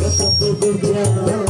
Moga kapal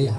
yahay